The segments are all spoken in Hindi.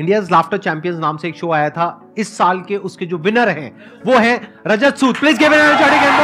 इंडिया लाफ्टर चैंपियंस नाम से एक शो आया था। इस साल के उसके जो विनर हैं, वो है Rajat Sood. Please give an energetic and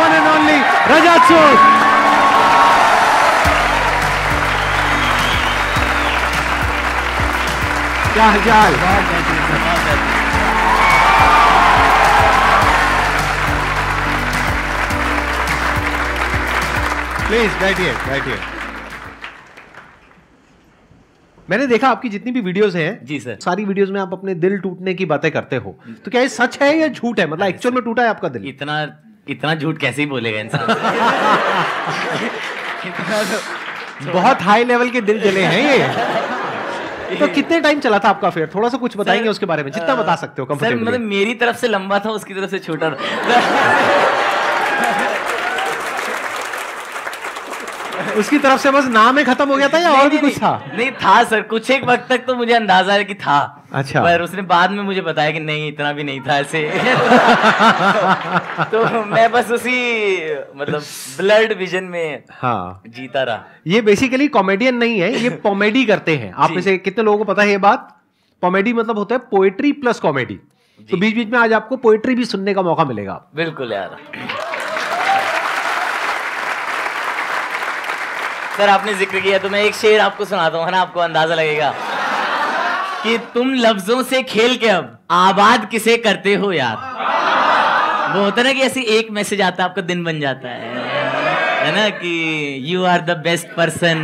one and only Rajat Sood. क्या हालचाल प्लीज़ बैठिए बैठिए। मैंने देखा आपकी जितनी भी वीडियोस हैं जी सर सारी वीडियोस में आप अपने दिल टूटने की बातें करते हो। तो क्या ये सच है या झूठ है? मतलब एक्चुअल में टूटा है आपका दिल? इतना इतना झूठ कैसे ही बोलेगा इंसान? बहुत हाई लेवल के दिल जले हैं ये। तो कितने टाइम चला था आपका अफेयर थोड़ा सा कुछ बताएँगे उसके बारे में जितना बता सकते हो सर मतलब मेरी तरफ़ से लंबा था उसकी तरफ़ से छोटा था उसकी तरफ़ से बस नाम ही खत्म हो गया था या और भी कुछ था? नहीं, था सर कुछ एक वक्त तक तो मुझे अंदाज़ा है कि था। अच्छा। पर उसने बाद में मुझे बताया कि नहीं इतना भी नहीं था ऐसे। तो मैं बस उसी मतलब ब्लड विजन में हाँ। जीता रहा। ये बेसिकली कॉमेडियन नहीं है ये कॉमेडी करते हैं। आप में से कितने लोगों को पता है ये बात? कॉमेडी मतलब होता है पोएट्री प्लस कॉमेडी तो बीच बीच में आज आपको पोएट्री भी सुनने का मौका मिलेगा। बिल्कुल यार। सर, आपने ज़िक्र किया तो मैं एक शेर आपको सुनाता हूँ, है ना? आपको अंदाज़ा लगेगा। कि तुम लफ्जों से खेल के अब आबाद किसे करते हो यार? वो होता ना कि ऐसे एक मैसेज आता है, आपका दिन बन जाता है। है ना कि you are the best person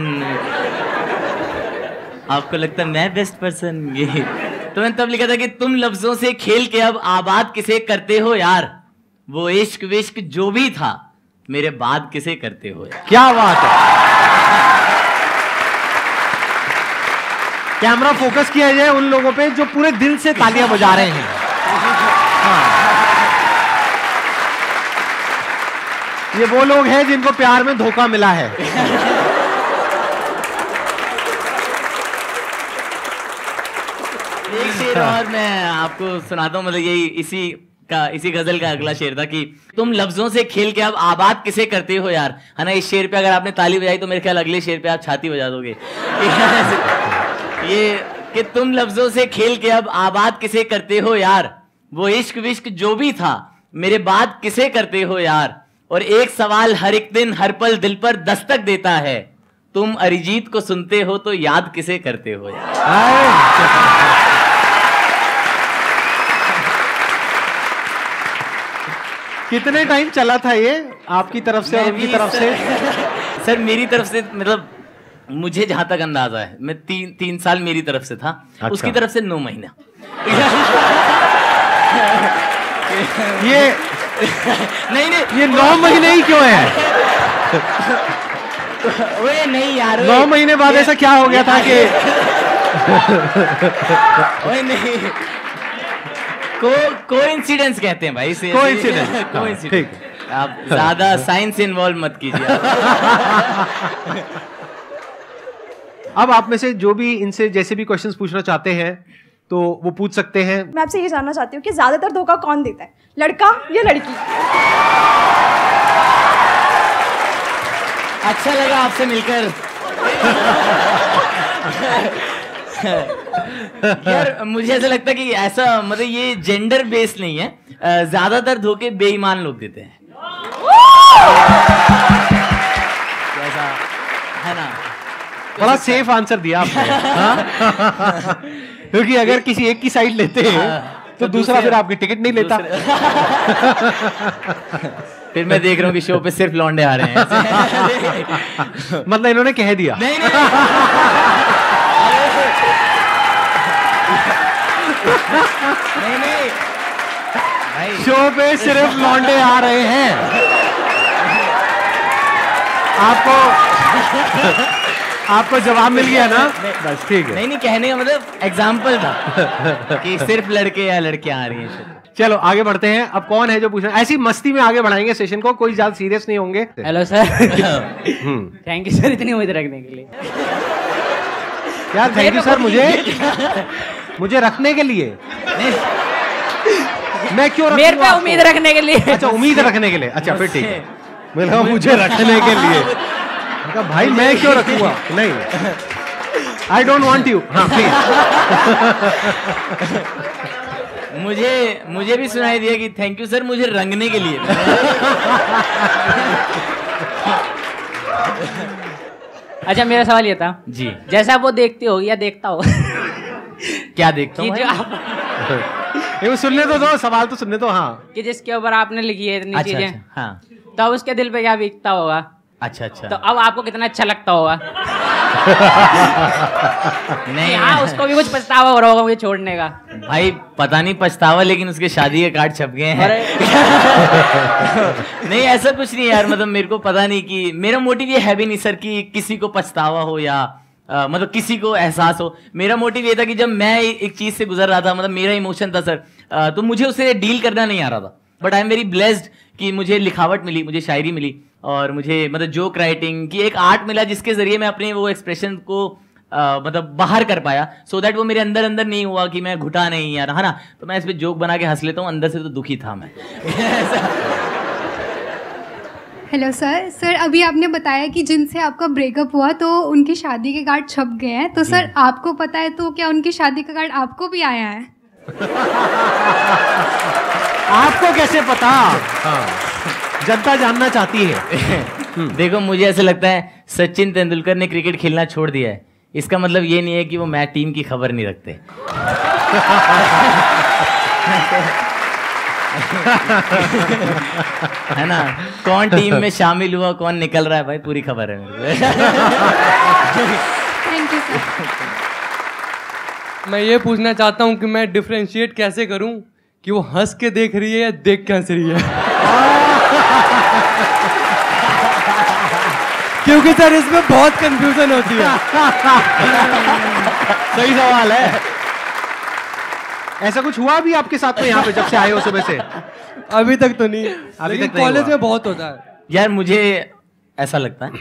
आपको लगता है, मैं बेस्ट पर्सन ये तो मैंने तब लिखा था कि तुम लफ्जों से खेल के अब आबाद किसे करते हो यार? वो इश्क विश्क जो भी था, मेरे बाद किसे करते हो क्या बात है। कैमरा फोकस किया जाए उन लोगों पे जो पूरे दिल से तालियाँ बजा रहे हैं हाँ। ये वो लोग हैं जिनको प्यार में धोखा मिला है एक और मैं आपको सुनाता हूँ मतलब यही इसी का, इसी गज़ल का अगला शेर था कि, तुम लफ्जों से खेल के अब आबाद किसे करते हो यार? है ना, इस शेर पे अगर आपने ताली बजाई तो मेरे ख्याल अगले शेर पे आप छाती बजा दोगे। ये, कि तुम लफ्जों से खेल के अब आबाद किसे करते हो यार? वो इश्क विश्क जो भी था, मेरे बाद किसे करते हो यार? और एक सवाल हर एक दिन हर पल दिल पर दस्तक देता है। तुम अरिजीत को सुनते हो तो याद किसे करते हो यार? कितने टाइम चला था ये आपकी तरफ़ से और उनकी तरफ़ से? सर- मेरी तरफ़ से मतलब मुझे जहाँ तक अंदाज़ा है मैं तीन तीन साल मेरी तरफ़ से था अच्छा। उसकी तरफ़ से नौ महीना। ये नहीं नहीं। ये नौ महीने ही क्यों है? ओए नहीं यार नौ महीने बाद ऐसा क्या हो गया था कि नहीं। को कोइंसिडेंस कहते हैं भाई इसे Coincidence, हाँ, कोइंसिडेंस ठीक। आप ज़्यादा साइंस इन्वॉल्व मत कीजिए। अब आप में से जो भी इनसे जैसे भी क्वेश्चंस पूछना चाहते हैं तो वो पूछ सकते हैं। मैं आपसे ये जानना चाहती हूँ कि ज़्यादातर धोखा कौन देता है? लड़का या लड़की? अच्छा लगा आपसे मिलकर। यार मुझे ऐसा लगता है कि ऐसा मतलब ये जेंडर बेस नहीं है। ज़्यादातर धोखे बेईमान लोग देते हैं। ऐसा है ना? बड़ा सेफ़ आंसर दिया आपने। हाँ? क्योंकि अगर किसी एक की साइड लेते हैं तो तो दूसरा फिर आपकी टिकट नहीं लेता। फिर मैं देख रहा हूँ कि शो पे सिर्फ़ लौंडे आ रहे हैं। मतलब इन्होंने कह दिया। नहीं नहीं नहीं। नहीं भाई शो पे सिर्फ़ लौंडे आ रहे हैं। आपको आपको जवाब मिल गया ना? बस ठीक है। नहीं नहीं कहने का मतलब एग्ज़ाम्पल था कि सिर्फ़ लड़के या लड़कियाँ आ रही हैं चलो आगे बढ़ते हैं। अब कौन है जो पूछना ऐसी मस्ती में आगे बढ़ाएँगे सेशन को कोई ज़्यादा सीरियस नहीं होंगे। Hello sir hmm. Thank you sir इतनी उम्मीद रखने के लिए। यार थैंक यू सर मुझे। मुझे रखने के लिए। मैं क्यों मेरे पे उम्मीद रखने के लिए। अच्छा उम्मीद रखने के लिए। अच्छा फिर ठीक है। मैंने मुझे रखने के लिए। भाई मैं क्यों रखूँगा? नहीं आई डोंट वांट यू हाँ प्लीज़ मुझे मुझे भी सुनाई दिया कि थैंक यू सर मुझे रंगने के लिए। अच्छा मेरा सवाल ये था। जी। जैसा वो देखते हो या देखता हो क्या देखता हूँ? आप? ये वो सुनने तो दो सवाल तो सुनने तो हाँ। कि जिसके ऊपर आपने लिखी है इतनी अच्छा चीज़ें। अच्छा हाँ। तो अब उसके दिल पे क्या बीतता होगा? अच्छा अच्छा। तो अब आपको कितना अच्छा लगता होगा? नहीं हाँ उसको भी कुछ पछतावा हो रहा होगा मुझे छोड़ने का। भाई पता नहीं पछतावा लेकिन उसके शादी के कार्ड छप गए हैं। नहीं ऐसा कुछ नहीं यार मतलब मेरे को पता नहीं कि मेरा मोटिव ये है भी नहीं सर कि किसी को पछतावा हो या मतलब किसी को एहसास हो। मेरा मोटिव ये था कि जब मैं एक चीज़ से गुजर रहा था मतलब मेरा इमोशन था सर तो मुझे उससे डील करना नहीं आ रहा था। But I am very blessed कि मुझे लिखावट मिली मुझे शायरी मिली और मुझे मतलब जोक राइटिंग की एक आर्ट मिला जिसके ज़रिए मैं अपने वो एक्सप्रेशन को अ, मतलब बाहर कर पाया। सो so दैट वो मेरे अंदर अंदर नहीं हुआ कि मैं घुटा नहीं यार है ना? तो मैं इस पर जोक बना के हंस लेता हूँ अंदर से तो दुखी था मैं। हेलो सर सर अभी आपने बताया कि जिनसे आपका ब्रेकअप हुआ तो उनकी शादी के कार्ड छप गए हैं। तो सर आपको पता है तो क्या उनकी शादी का कार्ड आपको भी आया है? आपको कैसे पता? हाँ। जनता जानना चाहती है। देखो मुझे ऐसा लगता है सचिन तेंदुलकर ने क्रिकेट खेलना छोड़ दिया है। इसका मतलब ये नहीं है कि वो मैच टीम की खबर नहीं रखते। है ना? कौन टीम में शामिल हुआ कौन निकल रहा है? भाई पूरी खबर है मेरे थैंक यू सर मैं ये पूछना चाहता हूँ कि मैं डिफ्रेंशिएट कैसे करूँ कि वो हंस के देख रही है या देख के हंस रही है? क्योंकि सर इसमें बहुत कंफ्यूजन होती है। सही सवाल है। ऐसा कुछ हुआ भी आपके साथ में यहाँ पे जब से आए हो सुबह से? अभी तक तो नहीं। अभी लेकिन तक कॉलेज। में बहुत होता है। यार मुझे ऐसा लगता है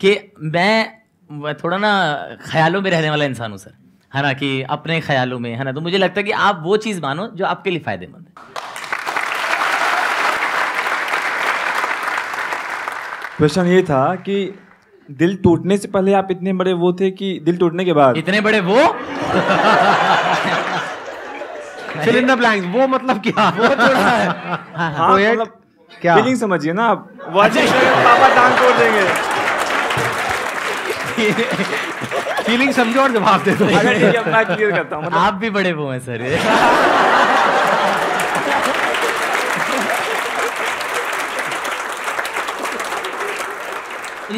कि मैं थोड़ा ना ख्यालों में रहने वाला इंसान हूँ सर। है ना कि अपने ख्यालों में है ना? तो मुझे लगता है कि आप वो चीज़ मानो जो आपके लिए फ़ायदेमंद है। क्वेश्चन ये था कि दिल टूटने से पहले आप इतने बड़े वो थे कि दिल टूटने के बाद? इतने बड़े वो? फिल इन द ब्लैंक्स वो मतलब क्या? वो थोड़ा हाँ। Poet, मतलब क्या? फीलिंग समझिए ना आप। पापा टांग तोड़ देंगे। फीलिंग समझो और जवाब दे दो। है मैं क्लियर करता हूँ मतलब आप भी बड़े वो हैं सर।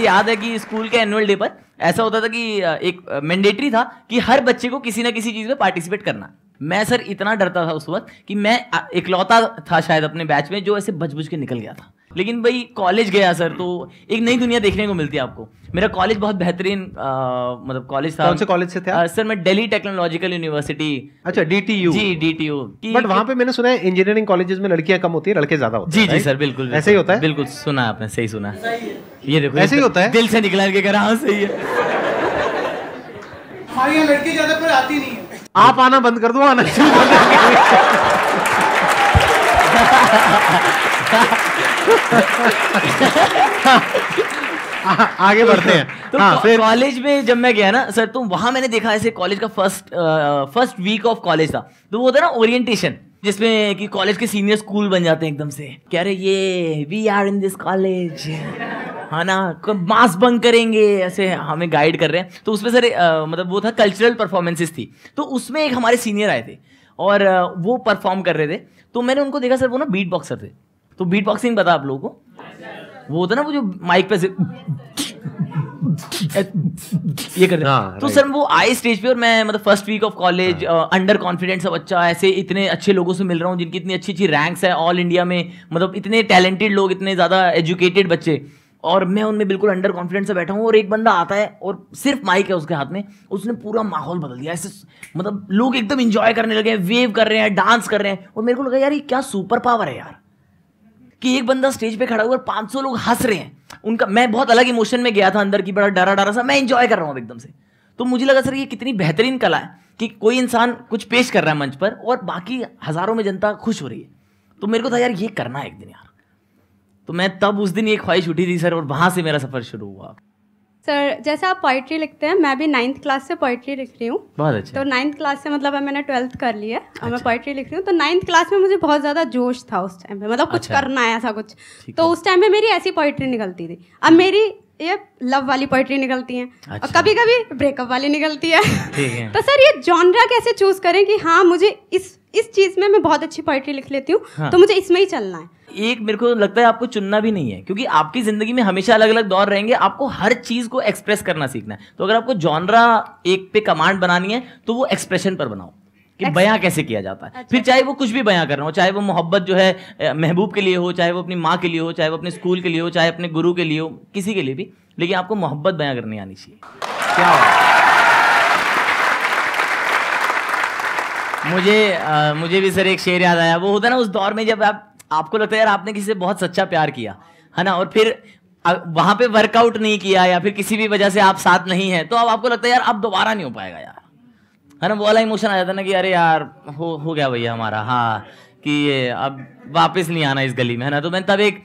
याद है कि स्कूल के एनुअल डे पर ऐसा होता था कि एक मैंडेटरी था कि हर बच्चे को किसी ना किसी चीज़ में पार्टिसिपेट करना। मैं सर इतना डरता था उस वक्त कि मैं इकलौता था शायद अपने बैच में जो ऐसे बच बुझ के निकल गया था। लेकिन भाई कॉलेज गया सर तो एक नई दुनिया देखने को मिलती है आपको। मेरा कॉलेज बहुत बेहतरीन मतलब कॉलेज था। कौन से कॉलेज से थे? अ, सर मैं दिल्ली टेक्नोलॉजिकल यूनिवर्सिटी अच्छा डीटीयू जी डीटीयू बट वहाँ पे मैंने सुना है इंजीनियरिंग कॉलेजेस में लड़कियाँ कम होती है लड़के ज़्यादा होते हैं जी right? सर बिल्कुल ऐसे ही होता है? बिल्कुल सुना आपने सही सुना ये देखो ऐसे ही होता है? दिल से निकला के करा हाँ सही है। हमारे यहाँ लड़की ज़्यादा पर आती नहीं है। आप आना बंद कर दो आना शुरू कर आगे बढ़ते हैं। तो हाँ फिर कॉलेज में जब मैं गया ना सर तो वहाँ मैंने देखा ऐसे कॉलेज का first first week of college था। तो वो होता है ना ओरिएंटेशन जिसमें कि कॉलेज के सीनियर स्कूल बन जाते हैं एकदम से। कह रहे ये we are in this college हाँ ना मास बंक करेंगे ऐसे हमें गाइड कर रहे हैं। तो उसमें सर मतलब वो था कल्चरल परफॉर्मेंसेस थी। तो उसमें एक हमारे सीनियर आए थे और वो परफॉर्म कर रहे थे। तो मैंने उनको देखा सर वो ना बीट बॉक्सर थे। तो बीट बॉक्सिंग पता आप लोगों को? वो होता ना वो जो माइक पे से ये कर हाँ, तो सर वो आए स्टेज पे और मैं मतलब first week of college under confidence सा बच्चा ऐसे इतने अच्छे लोगों से मिल रहा हूँ जिनकी इतनी अच्छी अच्छी रैंक्स है ऑल इंडिया में मतलब इतने टैलेंटेड लोग इतने ज़्यादा एजुकेटेड बच्चे। और मैं उनमें बिल्कुल अंडर कॉन्फिडेंस से बैठा हूँ, और एक बंदा आता है, और सिर्फ़ माइक है उसके हाथ में, उसने पूरा माहौल बदल दिया। ऐसे मतलब लोग एकदम इंजॉय करने लगे हैं वेव कर रहे हैं डांस कर रहे हैं, और मेरे को लगा, यार, ये क्या सुपर पावर है यार? कि एक बंदा स्टेज पे खड़ा हुआ और 500 लोग हंस रहे हैं। उनका, मैं बहुत अलग इमोशन में गया था अंदर की, बड़ा डरा डरा सा, मैं एंजॉय कर रहा हूँ एकदम से। तो मुझे लगा, सर, ये कितनी बेहतरीन कला है कि कोई इंसान कुछ पेश कर रहा है मंच पर और बाकी हज़ारों में जनता खुश हो रही है। तो मेरे को था, यार, ये करना है एक दिन यार। तो मैं तब उस दिन ये ख्वाहिश उठी थी सर और वहाँ से मेरा सफ़र शुरू हुआ। सर जैसे आप पोइट्री लिखते हैं मैं भी नाइन्थ क्लास से पोइट्री लिख रही हूँ। बहुत अच्छा। तो नाइन्थ क्लास से मतलब मैंने ट्वेल्थ कर लिया है अच्छा। मैं पोइट्री लिख रही हूँ। तो नाइन्थ क्लास में मुझे बहुत ज़्यादा जोश था उस टाइम पे मतलब कुछ अच्छा। करना है ऐसा कुछ। तो उस टाइम पे मेरी ऐसी पोइट्री निकलती थी। अब मेरी ये लव वाली पोइट्री निकलती है। और अच्छा। कभी कभी ब्रेकअप वाली निकलती है। ठीक है। तो सर ये जॉनरा कैसे चूज़ करें कि हाँ मुझे इस इस चीज़ में मैं बहुत अच्छी पोइट्री लिख लेती हूँ हाँ। तो मुझे इसमें ही चलना है। एक मेरे को लगता है आपको चुनना भी नहीं है क्योंकि आपकी ज़िंदगी में हमेशा अलग अलग दौर रहेंगे आपको हर चीज़ को एक्सप्रेस करना सीखना है। तो अगर आपको जॉनरा एक पे कमांड बनानी है तो वो एक्सप्रेशन पर बनाओ। कि बयां कैसे किया जाता है? अच्छा। फिर चाहे वो कुछ भी बयां करना हो चाहे वो मोहब्बत जो है महबूब के लिए हो चाहे वो अपनी माँ के लिए हो चाहे वो अपने स्कूल के लिए हो चाहे अपने गुरु के लिए हो किसी के लिए भी लेकिन आपको मोहब्बत बयां करनी आनी चाहिए। क्या बात मुझे अ, मुझे भी सर एक शेर याद आया वो होता है ना उस दौर में जब आप आपको लगता है यार आपने किसी से बहुत सच्चा प्यार किया। है ना? और फिर वहाँ पे वर्कआउट नहीं किया या फिर किसी भी वजह से आप साथ नहीं है तो अब आपको लगता है यार अब दोबारा नहीं हो पाएगा यार। है ना? वो वाला इमोशन आ जाता है ना कि अरे यार, हो हो गया भैया हमारा हाँ कि ये अब वापस नहीं आना इस गली में, है ना? तो मैंने तब एक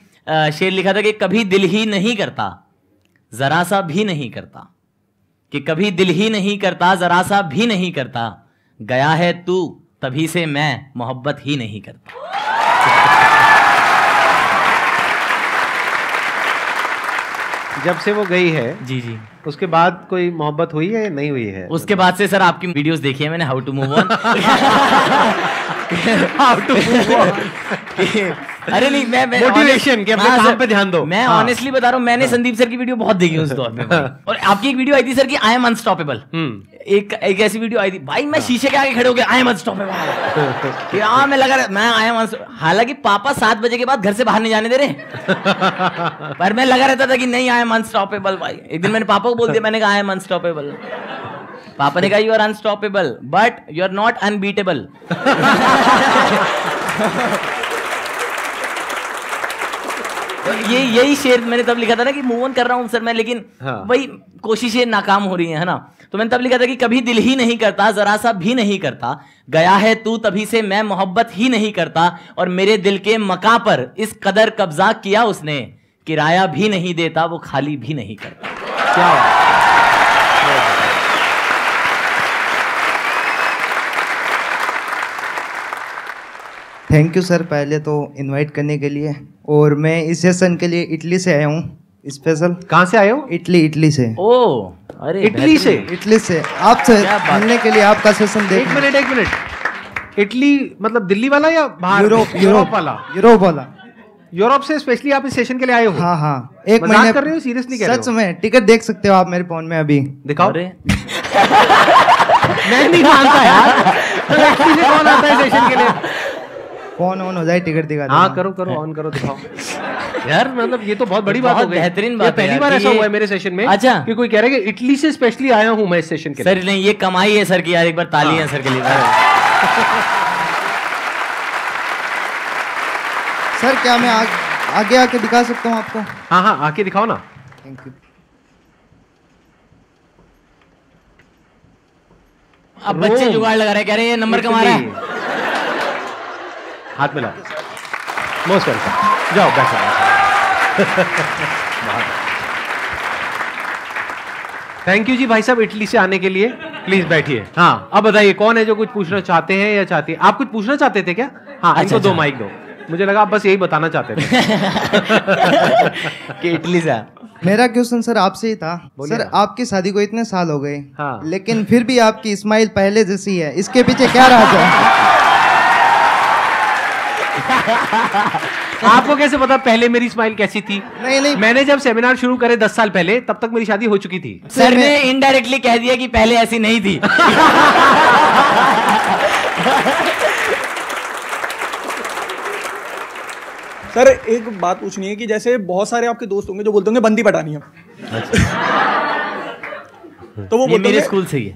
शेर लिखा था कि कभी दिल ही नहीं करता, जरा सा भी नहीं करता। कि कभी दिल ही नहीं करता, जरा सा भी नहीं करता, गया है तू, तभी से मैं मोहब्बत ही नहीं करता। जब से वो गई है जी जी। उसके बाद कोई मोहब्बत हुई है नहीं हुई है? उसके बाद से सर आपकी वीडियोस देखी है मैंने how to move on how to अरे नहीं मैं मैं honest- कि अपने हाँ, काम पे ध्यान दो। मैं हाँ। ऑनेस्टली बता रहा हूँ मैंने संदीप सर की वीडियो बहुत देखी उस दौर में और आपकी एक वीडियो आई थी सर की आई एम अनस्टॉपेबल एक एक ऐसी वीडियो आई थी भाई मैं शीशे के आगे खड़े हो गए आई एम अनस्टॉपेबल हाँ मैं लगा मैं आई एम हालाँकि पापा सात बजे के बाद घर से बाहर नहीं जाने दे रहे। पर मैं लगा रहता था कि नहीं आई एम अनस्टॉपेबल भाई। एक दिन मैंने पापा को बोल दिया मैंने कहा आई एम अनस्टॉपेबल पापा ने कहा you are unstoppable but you are not unbeatable ये यही शेर मैंने तब लिखा था ना कि मूव ऑन कर रहा हूँ सर मैं लेकिन हाँ। वही कोशिशें नाकाम हो रही हैं है ना? तो मैंने तब लिखा था कि कभी दिल ही नहीं करता जरा सा भी नहीं करता। गया है तू तभी से मैं मोहब्बत ही नहीं करता और मेरे दिल के मका पर इस कदर कब्जा किया उसने। किराया भी नहीं देता वो खाली भी नहीं करता। क्या थैंक यू सर पहले तो इनवाइट करने के लिए। और मैं इस सेशन के लिए इटली से आया हूँ। स्पेशल कहाँ से आए हो? इटली इटली से। ओ अरे इटली से। इटली से। आपसे। मिलने के लिए आपका सेशन एक देख मिनट एक मिनट। इटली मतलब दिल्ली वाला या बाहर? यूरोप यूरोप वाला? यूरोप वाला। यूरोप से स्पेशली आप इस सेशन के लिए आए हो? हाँ हाँ। एक मज़ाक महीने कर रहे हो? सीरियसली कह रहे सच में टिकट देख सकते हो आप मेरे फ़ोन में अभी। दिखाओ। अरे। मैं नहीं जानता यार। इटली से कौन आता है सेशन के लिए? फ़ोन ऑन हो जाए टिकट दिखा हाँ करो करो ऑन करो दिखाओ। यार मतलब ये तो बहुत बड़ी बात हो गई। बेहतरीन बात है पहली बार ऐसा हुआ है मेरे सेशन में अच्छा। कि कोई कह रहा है कि इटली से स्पेशली आया हूँ मैं इस सेशन के सर नहीं ये कमाई है सर की यार एक बार ताली है। सर के लिए सर क्या मैं आग, आगे आके दिखा सकता हूँ आपको? हाँ हाँ आके दिखाओ ना। थैंक यू अब बच्चे जुगाड़ लगा रहे हैं, कह रहे हैं ये नंबर कमा रहा है। हाथ मिलाओ। मोस्ट वेलकम जाओ बैठो। थैंक यू जी भाई साहब इटली से आने के लिए। प्लीज़ बैठिए। हाँ। अब बताइए कौन है जो कुछ पूछना चाहते हैं या चाहती है? आप कुछ पूछना चाहते थे क्या? हाँ अच्छा, इनको दो अच्छा। माइक दो। मुझे लगा आप बस यही बताना चाहते थे। कि इटली से। मेरा क्वेश्चन सर आपसे ही था। सर आपकी शादी को इतने साल हो गए। हाँ। लेकिन फिर भी आपकी स्माइल पहले जैसी है। इसके पीछे क्या राज है? आपको कैसे पता पहले मेरी स्माइल कैसी थी? नहीं नहीं। मैंने जब सेमिनार शुरू करे दस साल पहले तब तक मेरी शादी हो चुकी थी। सर ने इनडायरेक्टली कह दिया कि पहले ऐसी नहीं थी। सर एक बात पूछनी है कि जैसे बहुत सारे आपके दोस्त होंगे जो बोलते होंगे बंदी पटानी है। अच्छा। तो वो बोलते मेरे स्कूल से ही है।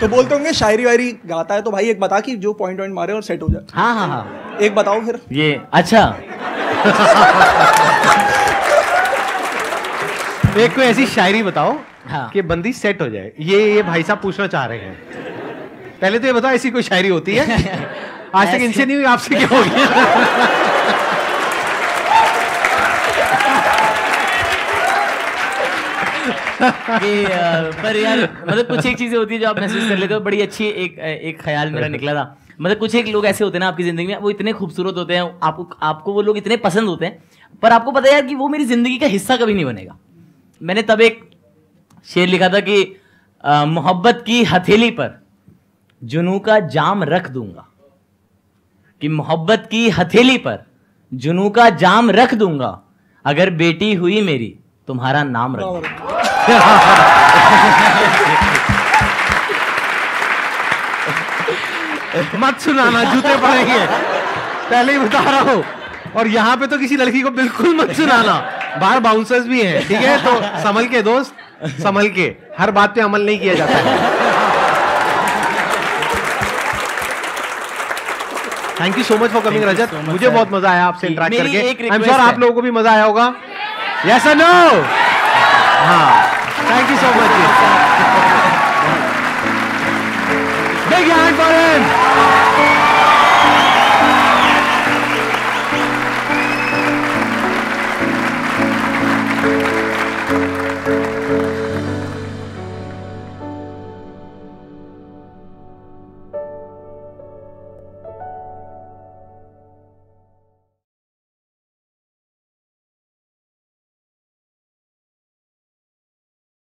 तो बोलते होंगे शायरी वायरी गाता है तो भाई एक बता कि जो पॉइंट पॉइंट मारे और सेट हो जाए। हाँ हाँ हाँ। एक बताओ फिर। ये अच्छा। एक कोई ऐसी शायरी बताओ हाँ। कि बंदी सेट हो जाए। ये ये भाई साहब पूछना चाह रहे हैं। पहले तो ये बताओ ऐसी कोई शायरी होती है? आज तक इनसे नहीं हुई आपसे क्या होगी पर यार मतलब कुछ एक चीज़ें होती है जो आप महसूस कर लेते हो। बड़ी अच्छी एक एक ख्याल मेरा निकला था। मतलब कुछ एक लोग ऐसे होते हैं ना आपकी ज़िंदगी में, वो इतने खूबसूरत होते हैं, आपको आपको वो लोग इतने पसंद होते हैं, पर आपको पता है यार कि वो मेरी ज़िंदगी का हिस्सा कभी नहीं बनेगा। मैंने तब एक शेर लिखा था कि मोहब्बत की हथेली पर जुनू का जाम रख दूँगा। कि मोहब्बत की हथेली पर जुनू का जाम रख दूँगा। अगर बेटी हुई मेरी, तुम्हारा नाम रख मत सुनाना जूते पड़ेंगे। पहले ही बता रहा हूँ। और यहाँ पे तो किसी लड़की को बिल्कुल मत सुनाना। बाहर बाउंसर्स भी हैं ठीक है? तो संभल के दोस्त संभल के। हर बात पे अमल नहीं किया जाता। है thank you so much for coming Rajat so मुझे बहुत मज़ा आया आपसे इंटरेक्ट करके। आई एम श्योर आप लोगों को भी मज़ा आया होगा। यस नो हाँ।